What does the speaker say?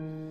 Mm-hmm.